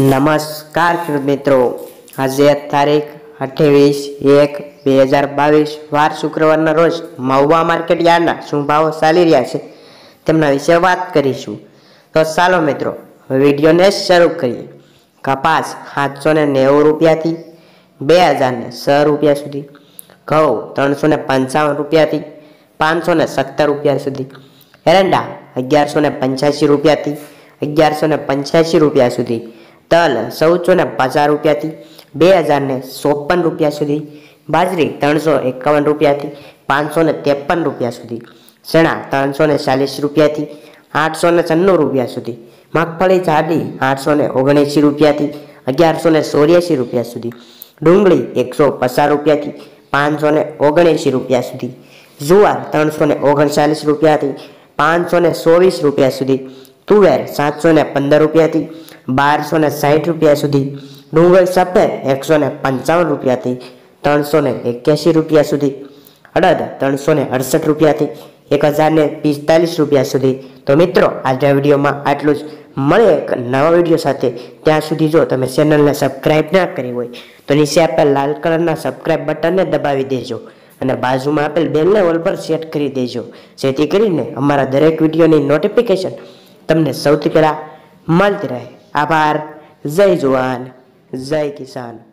નમસ્કાર મિત્રો. આજે તારીખ અઠ્યાવીસ એક બે હજાર બાવીસ, વાર શુક્રવારના રોજ મહુવા માર્કેટ યાર્ડના શું ભાવો ચાલી રહ્યા છે તેમના વિશે વાત કરીશું. તો ચાલો મિત્રો, વિડીયોને શરૂ કરીએ. કપાસ સાતસો ને નેવું રૂપિયાથી, બે હજાર ને છ રૂપિયા સુધી, ઘઉં ત્રણસો ને પંચાવન રૂપિયાથી, પાંચસો ને સત્તર રૂપિયા સુધી, એરંડા અગિયારસો ને પંચ્યાસી રૂપિયાથી, અગિયારસો ને પંચ્યાસી રૂપિયા સુધી તલ ચૌદસો ને પચાસ રૂપિયાથી બે હજાર ને ચોપન રૂપિયા સુધી, બાજરી ત્રણસો એકાવન રૂપિયાથી પાંચસો ને ત્રેપન રૂપિયા સુધી, ચણા ત્રણસો ને ચાલીસ રૂપિયાથી આઠસો ને છન્નું રૂપિયા સુધી, મગફળી, જાડી આઠસો ને ઓગણએંસી રૂપિયાથી અગિયારસો ને ચોર્યાસી રૂપિયા સુધી, ડુંગળી એકસો પચાસ રૂપિયાથી પાંચસો ને ઓગણએંસી રૂપિયા સુધી, જુવાર ત્રણસો ને ઓગણચાલીસ રૂપિયાથી પાંચસો ને ચોવીસ રૂપિયા સુધી, તુવેર સાતસો ને પંદર રૂપિયાથી બારસો ને સાઠ રૂપિયા સુધી, ડુંગળી સફેદ એકસો ને પંચાવન રૂપિયાથી ત્રણસો ને એક્યાસી રૂપિયા સુધી, અડદ ત્રણસો ને અડસઠ રૂપિયાથી, એક હજાર ને પિસ્તાલીસ રૂપિયા સુધી. તો મિત્રો, આજના વિડીયોમાં આટલું જ. મળે એક નવા વીડિયો સાથે. ત્યાં સુધી જો તમે ચેનલને સબસ્ક્રાઇબ ના કરી હોય, તો નીચે આપેલ લાલ કલરના સબસ્ક્રાઇબ બટનને દબાવી દેજો અને બાજુમાં આપેલ બેલને ઓલ પર સેટ કરી દેજો. જેથી કરીને અમારા દરેક વિડીયોની નોટિફિકેશન તમને સૌથી પહેલાં મળતી રહે. આભાર. જય જવાન. જય કિસાન.